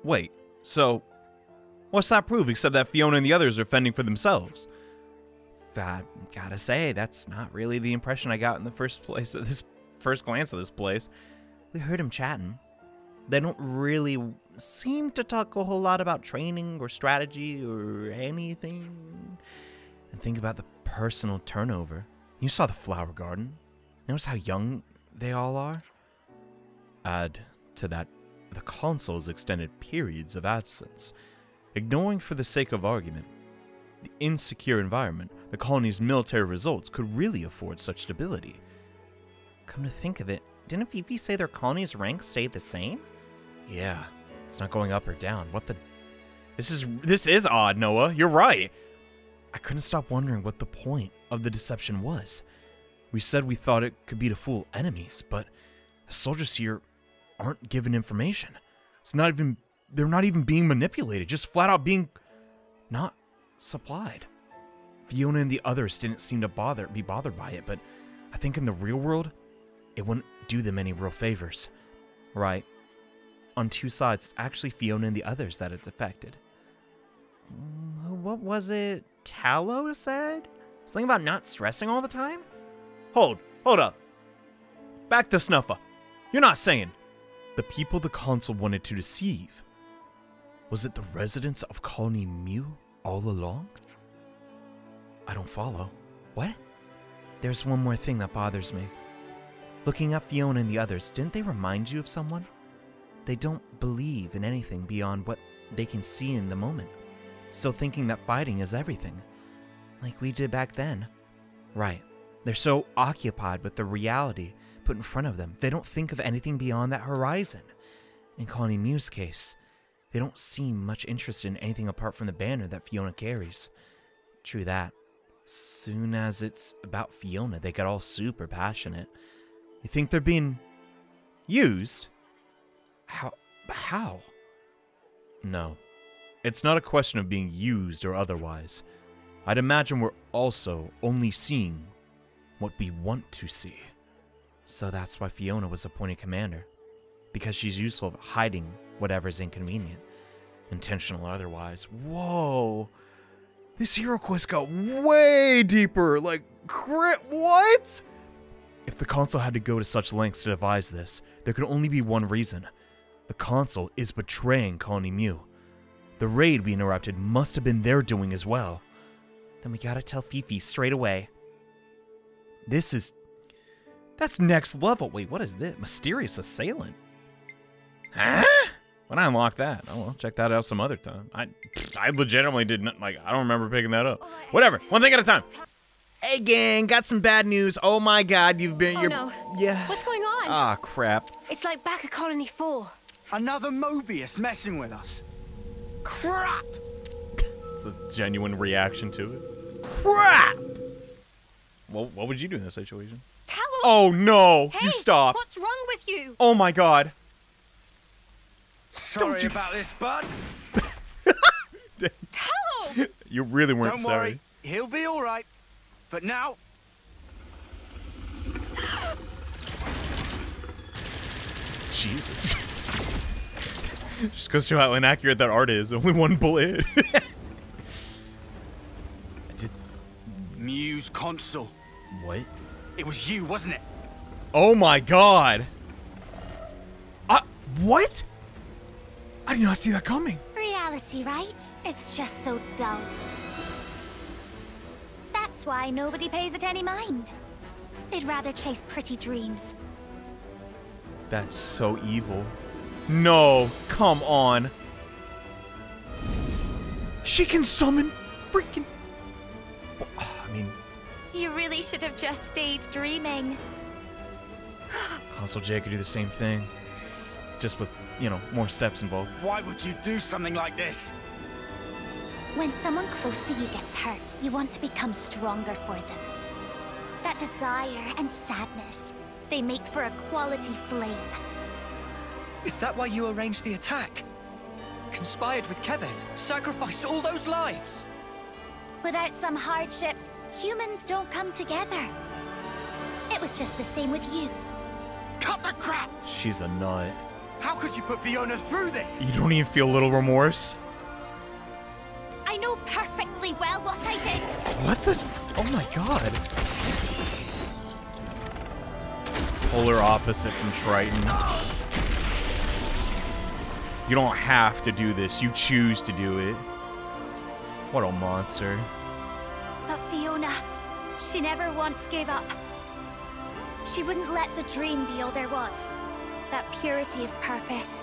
Wait, so what's that prove except that Fiona and the others are fending for themselves? I gotta say, that's not really the impression I got in the first place at this first glance of this place. We heard him chatting. They don't really seem to talk a whole lot about training or strategy or anything. And think about the personal turnover. You saw the flower garden. Notice how young they all are? Add to that the consul's extended periods of absence. Ignoring for the sake of argument, the insecure environment, the colony's military results could really afford such stability. Come to think of it, didn't Fifi say their colony's rank stayed the same? Yeah, it's not going up or down. What the? This is this is odd, Noah. You're right. I couldn't stop wondering what the point of the deception was. We said we thought it could be to fool enemies, but the soldiers here aren't given information. It's not even they're not even being manipulated, just flat out being not supplied. Fiona and the others didn't seem to bother be bothered by it, but I think in the real world, it wouldn't do them any real favors. Right. On two sides, it's actually Fiona and the others that it's affected. Mm, What was it Tallow said? Something about not stressing all the time? Hold, hold up. Back to Snuffa. You're not saying the people the consul wanted to deceive. Was it the residents of Colony Mu all along? I don't follow. What? There's one more thing that bothers me. Looking at Fiona and the others, didn't they remind you of someone? They don't believe in anything beyond what they can see in the moment, still thinking that fighting is everything, like we did back then. Right. They're so occupied with the reality put in front of them, they don't think of anything beyond that horizon. In Colony Mu's case, they don't seem much interested in anything apart from the banner that Fiona carries. True that. Soon as it's about Fiona, they get all super passionate. You think they're being used? How? How? No. It's not a question of being used or otherwise. I'd imagine we're also only seeing what we want to see. So that's why Fiona was appointed commander. Because she's useful at hiding whatever's inconvenient, intentional or otherwise. Whoa! This hero quest got way deeper. Like, crit, what? If the consul had to go to such lengths to devise this, there could only be one reason. The consul is betraying Colony Mu. The raid we interrupted must have been their doing as well. Then we gotta tell Fifi straight away. This is. That's next level. Wait, what is this? Mysterious assailant. Huh? When I unlock that, oh well, check that out some other time. I, I legitimately did not like. I don't remember picking that up. Whatever. One thing at a time. Hey gang, got some bad news. Oh my God, you've been. Oh you're, no. Yeah. What's going on? Ah crap. It's like back at Colony 4. Another Moebius messing with us. Crap! It's a genuine reaction to it. Crap. Well, what would you do in this situation? Tallow! Oh no! Hey, you stop. What's wrong with you? Oh my God. Sorry about this, bud. Tallow! You really weren't Don't sorry. worry, he'll be all right. But now, Jesus. Just goes to how inaccurate that art is. Only one bullet. Muse consul. What? It was you, wasn't it? oh my god. Uh, what? I did not see that coming. Reality, right? It's just so dull. That's That's why nobody pays it any mind. They'd rather chase pretty dreams. That's so evil. No, come on. She can summon freaking. I mean, You really should have just stayed dreaming. Consul J could do the same thing. Just with, you know, more steps involved. Why would you do something like this? When someone close to you gets hurt, you want to become stronger for them. That desire and sadness, they make for a quality flame. Is that why you arranged the attack? Conspired with Keves, sacrificed all those lives? Without some hardship, humans don't come together. It was just the same with you. Cut the crap! She's a nut. How could you put Fiona through this? You don't even feel a little remorse? I know perfectly well what I did. What the? Oh my god. Polar opposite from Triton. You don't have to do this. You choose to do it. What a monster. But Fiona, she never once gave up. She wouldn't let the dream be all there was. That purity of purpose.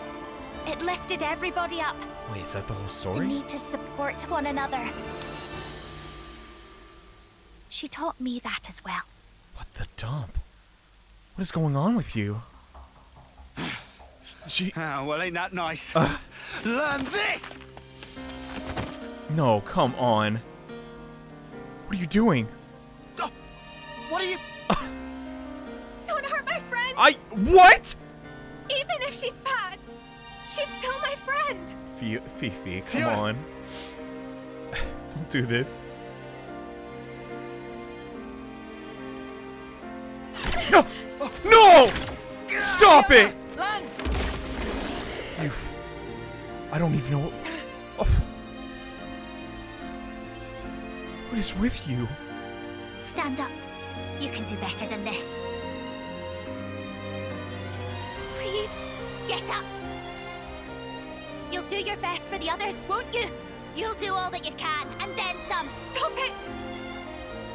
It lifted everybody up. Wait, is that the whole story? We need to support one another. She taught me that as well. What the dump? What is going on with you? She. Oh, well, ain't that nice? Uh. Learn this! No, come on. What are you doing? Uh, what are you. Uh. Don't hurt my friend! I. What? Even if she's bad, she's still my friend! Fi- Fifi, come Fiona. on. Don't do this. No! No! Stop it! Lanz! You. f- I don't even know. Oh. What is with you? Stand up. You can do better than this. Please, get up. Do your best for the others, won't you? You'll do all that you can, and then some. Stop it!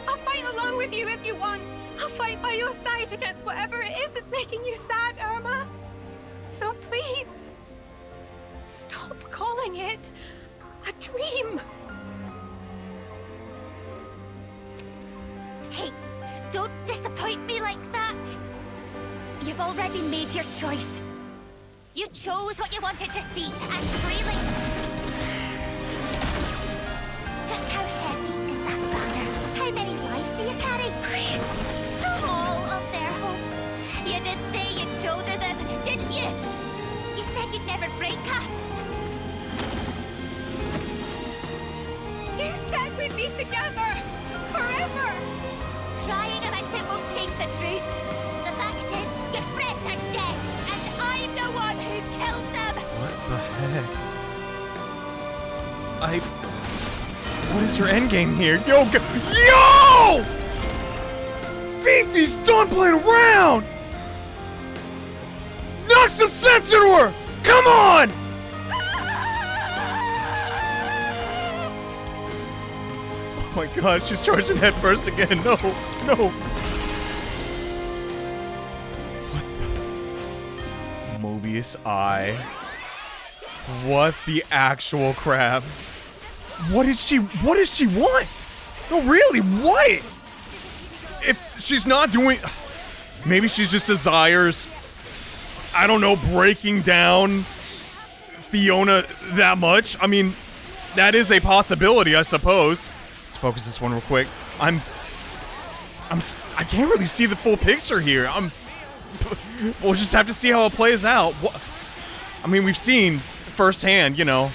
I'll fight along with you if you want. I'll fight by your side against whatever it is that's making you sad, Irma. So please, stop calling it a dream. Hey, don't disappoint me like that. You've already made your choice. You chose what you wanted to see, and freely. Just how heavy is that banner? How many lives do you carry? Please, stop. All of their hopes. You did say you'd shoulder them, didn't you? You said you'd never break her. You said we'd be together forever. Crying about it won't change the truth. The heck? I. What is your endgame here? Yo, yo! Fifi's done playing around. Knock some sense into her. Come on! Oh my god, she's charging head first again. No, no. What the? Moebius I. What the actual crap? What did she, what does she want? No, really, what? If she's not doing, maybe she's just desires, I don't know, breaking down Fiona that much. I mean, that is a possibility, I suppose. Let's focus this one real quick. I'm, I'm... I can't really see the full picture here. I'm, we'll just have to see how it plays out. What? I mean, we've seen firsthand, you know,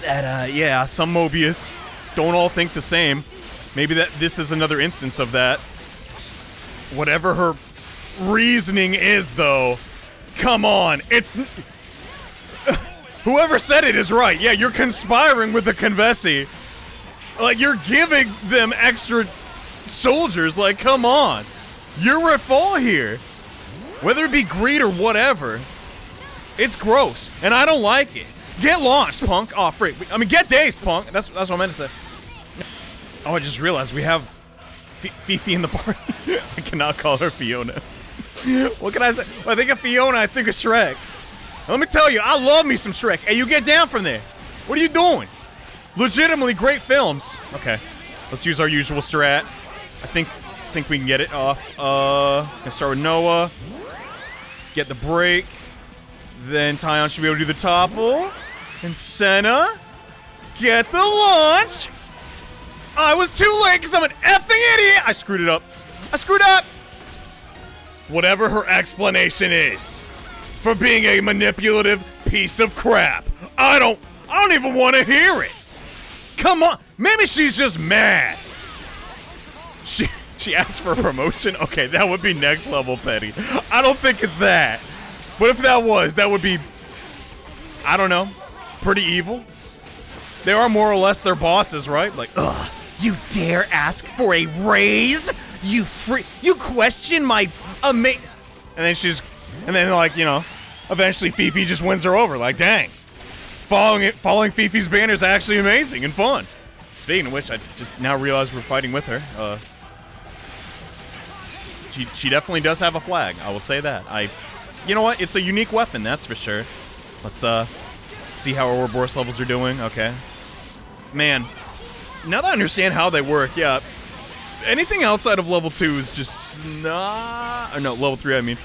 that, uh, yeah, some Moebius don't all think the same. Maybe that this is another instance of that. Whatever her reasoning is, though, come on, it's. Whoever said it is right. Yeah, you're conspiring with the Kevesi. Like, you're giving them extra soldiers. Like, come on. You're at fault here. Whether it be greed or whatever, it's gross, and I don't like it. Get launched, punk. Oh, freak. I mean, get dazed, punk. That's that's what I meant to say. Oh, I just realized we have F Fifi in the party. I cannot call her Fiona. what can I say? When I think of Fiona, I think of Shrek. Let me tell you, I love me some Shrek. Hey, you get down from there. What are you doing? Legitimately great films. Okay, let's use our usual strat. I think think we can get it off. Uh, gonna start with Noah. Get the break. Then Taion should be able to do the topple. And Sena. Get the launch. I was too late because I'm an effing idiot. I screwed it up. I screwed up. Whatever her explanation is for being a manipulative piece of crap. I don't I don't even want to hear it. Come on. Maybe she's just mad. She she asked for a promotion? Okay, that would be next level petty. I don't think it's that. But if that was, that would be I don't know. Pretty evil. They are more or less their bosses, right? Like, ugh, you dare ask for a raise? You free you question my ama And then she's and then like, you know, eventually Fifi just wins her over. Like, dang. Following it following Fifi's banner is actually amazing and fun. Speaking of which, I just now realize we're fighting with her. Uh she, she definitely does have a flag. I will say that. I, you know what? It's a unique weapon, that's for sure. Let's uh see how our Ouroboros levels are doing. Okay. Man, now that I understand how they work, yeah. Anything outside of level two is just not. Or no, level three. I mean,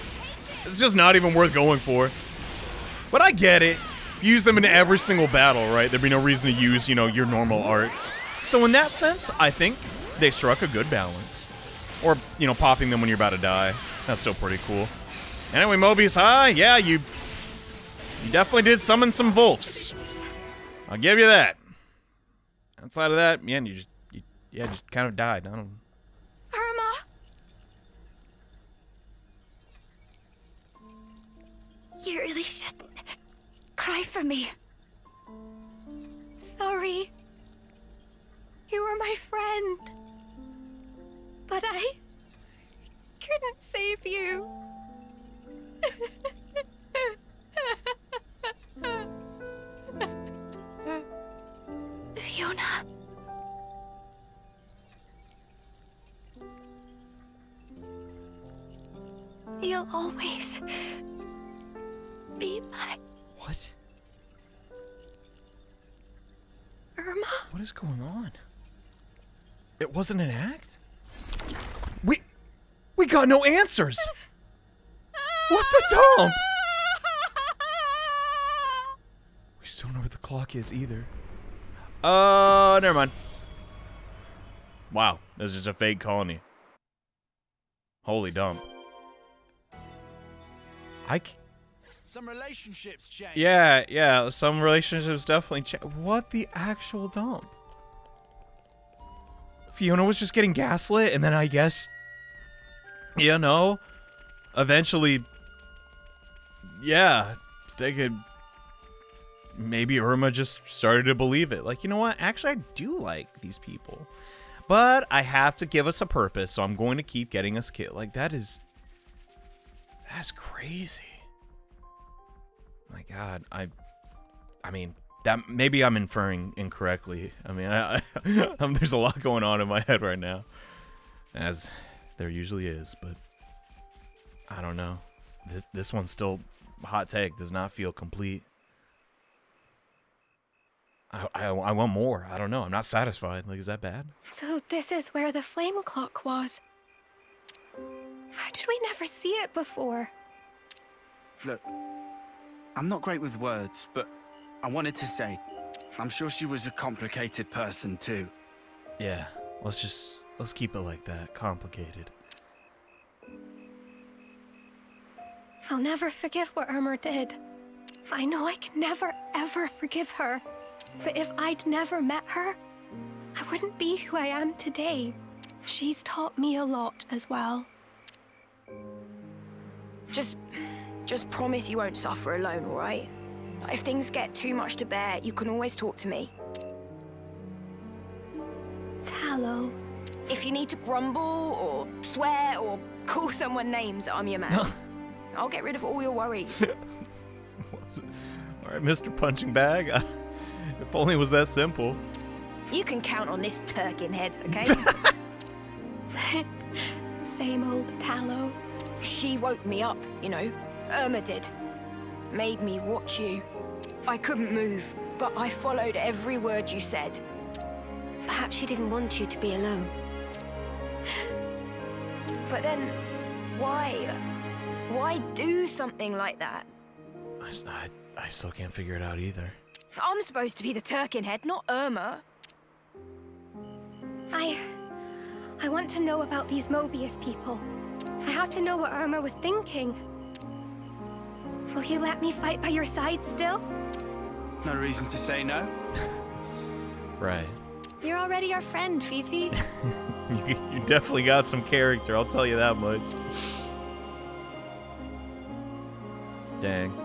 it's just not even worth going for. But I get it. Use them in every single battle, right? There'd be no reason to use, you know, your normal arts. So in that sense, I think they struck a good balance. Or, you know, popping them when you're about to die. That's still pretty cool. Anyway, Moebius High, ah, yeah, you you definitely did summon some Wolves. I'll give you that. Outside of that, man, you just you, yeah, just kind of died. I don't Irma! You really shouldn't cry for me. Sorry. You were my friend. But I couldn't save you. Fiona. You'll always be my What? Irma. What is going on? It wasn't an act? We we got no answers. What the dump? We still don't know where the clock is either. Uh, never mind. Wow, this is just a fake colony. Holy dump. I. C- Some relationships change. yeah, yeah, some relationships definitely cha- What the actual dump? Fiona was just getting gaslit, and then I guess, you know, eventually, yeah, they could. Maybe Irma just started to believe it. Like, you know what? Actually, I do like these people, but I have to give us a purpose, so I'm going to keep getting us killed. Like that is, that's crazy. My God, I, I mean, that maybe I'm inferring incorrectly. I mean, I, I, um, there's a lot going on in my head right now, as there usually is. But I don't know. This this one still hot take does not feel complete. I, I I want more. I don't know. I'm not satisfied. Like, is that bad? So this is where the flame clock was. How did we never see it before? Look, I'm not great with words, but I wanted to say, I'm sure she was a complicated person too. Yeah. Let's just let's keep it like that. Complicated. I'll never forgive what Irma did. I know I can never, ever forgive her. But if I'd never met her, I wouldn't be who I am today. She's taught me a lot as well. Just, just promise you won't suffer alone, all right? If things get too much to bear, you can always talk to me. Tallow. If you need to grumble or swear or call someone names, I'm your man. I'll get rid of all your worries. All right, Mr. Punching Bag. if only it was that simple. You can count on this tirkin head, okay? Same old tallow. She woke me up, you know. Irma did. Made me watch you. I couldn't move, but I followed every word you said. Perhaps she didn't want you to be alone. But then, why? Why do something like that? I I still can't figure it out either. I'm supposed to be the tirkin head, not Irma. I... I want to know about these Moebius people. I have to know what Irma was thinking. Will you let me fight by your side still? No reason to say no. Right. You're already our friend, Fifi. you, you definitely got some character, I'll tell you that much. Dang.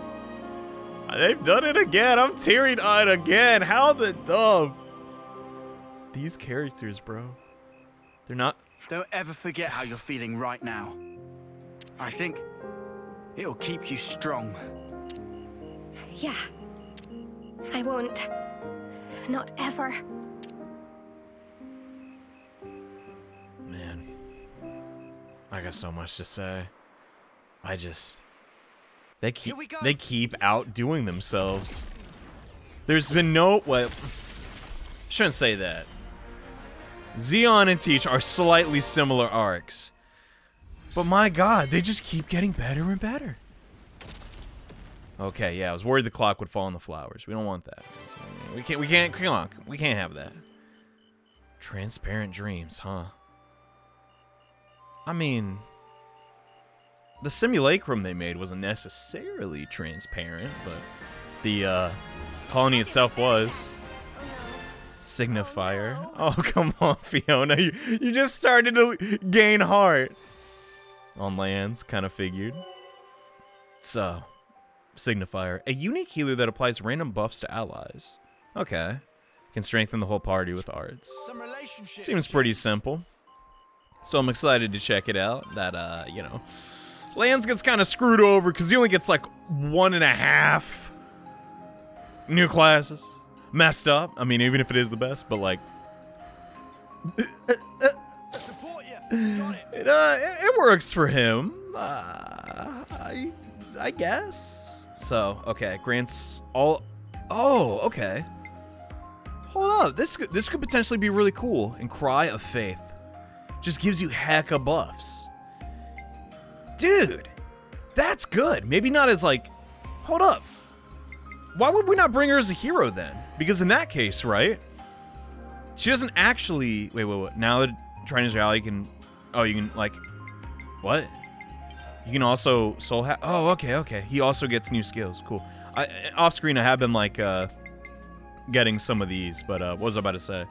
They've done it again. I'm teary eyed again. How the dumb. These characters, bro. They're not. Don't ever forget how you're feeling right now. I think it'll keep you strong. Yeah. I won't. Not ever. Man. I got so much to say. I just. They keep they keep outdoing themselves. There's been no well shouldn't say that. Zeon and Teach are slightly similar arcs. But my god, they just keep getting better and better. Okay, yeah, I was worried the clock would fall on the flowers. We don't want that. We can't we can't come on, we can't have that. Transparent dreams, huh? I mean, the simulacrum they made wasn't necessarily transparent, but the uh, colony itself was. Signifier. Oh, come on, Fiona. You, you just started to gain heart. On lands, kind of figured. So, Signifier. A unique healer that applies random buffs to allies. Okay. Can strengthen the whole party with arts. Seems pretty simple. So I'm excited to check it out. That, uh, you know, Lanz gets kind of screwed over because he only gets like one and a half new classes. Messed up. I mean, even if it is the best, but like. It, uh, it, it works for him. Uh, I, I guess. So, okay, grants all. Oh, okay. Hold up. This could, this could potentially be really cool. And Cry of Faith just gives you hecka buffs. Dude, that's good. Maybe not as like. Hold up. Why would we not bring her as a hero then? Because in that case, right? She doesn't actually. Wait, wait, wait. Now that Trainers Rally can. Oh, you can like. What? You can also soul ha- Oh, okay, okay. He also gets new skills. Cool. I, off screen, I have been like uh, getting some of these, but uh, what was I about to say?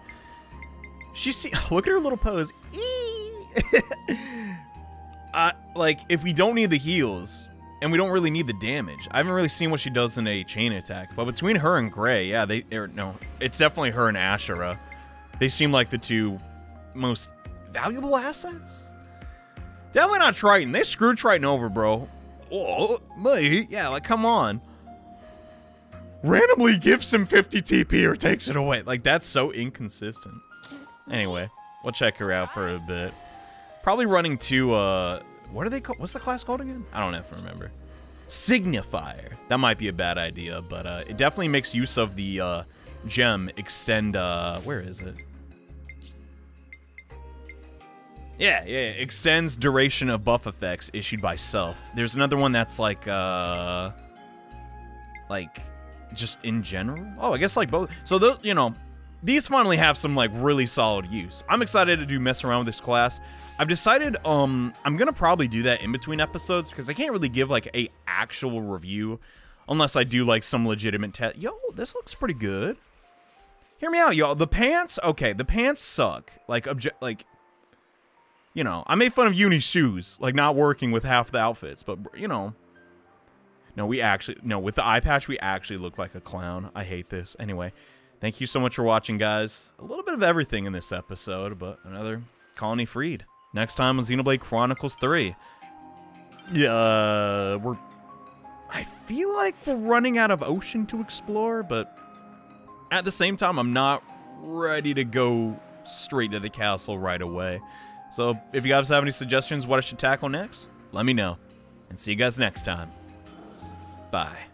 She see. Look at her little pose. uh, like if we don't need the heals and we don't really need the damage, I haven't really seen what she does in a chain attack. But between her and Gray, yeah, they or no, it's definitely her and Ashera. They seem like the two most valuable assets. Definitely not Triton. They screwed Triton over, bro. Oh, mate. Yeah, like, come on. Randomly gives him 50 TP or takes it away. Like, that's so inconsistent. Anyway, we'll check her out for a bit. Probably running to, uh, what are they called? What's the class called again? I don't to remember. Signifier. That might be a bad idea, but uh, it definitely makes use of the uh, gem extend. Uh, where is it? Yeah, yeah, yeah, extends duration of buff effects issued by self. There's another one that's like, uh, like, just in general. Oh, I guess like both. So those, you know, these finally have some like really solid use. I'm excited to do mess around with this class. I've decided, um, I'm gonna probably do that in between episodes because I can't really give like a actual review unless I do like some legitimate test. Yo, this looks pretty good. Hear me out, y'all. The pants, okay, the pants suck. Like, object, like you know, I made fun of Eunie's shoes, like not working with half the outfits, but you know. No, we actually no, with the eye patch we actually look like a clown. I hate this. Anyway, thank you so much for watching, guys. A little bit of everything in this episode, but another colony freed. Next time on Xenoblade Chronicles 3. Yeah, uh, we're I feel like we're running out of ocean to explore, but at the same time I'm not ready to go straight to the castle right away. So if you guys have any suggestions what I should tackle next, let me know. And see you guys next time. Bye.